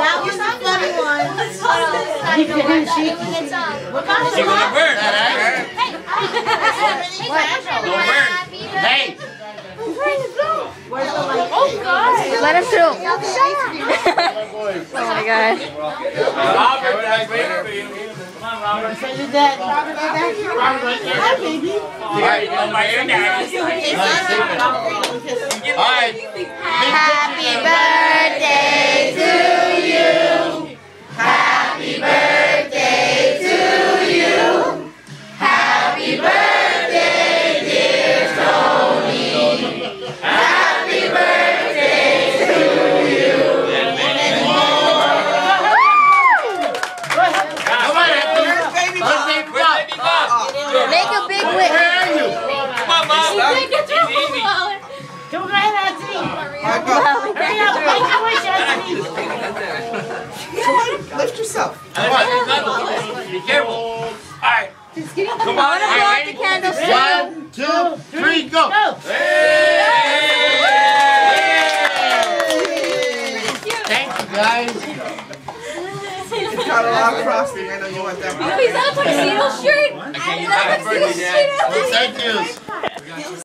That was the funny one. You can Hey, What kind? Burn. Hey. Hey. Oh God! Let him through. oh my God. On, Robert. Say your dad. Robert, Hi, baby. Right, you know my. Lift yourself. Come on. Be careful. All right. Come on. I want to blow the candles. One, two, three, go. Go. Thank you, guys. Got a lot of frosting. I know you want that. Is that a tuxedo shirt? I can't use that birthday, thank you.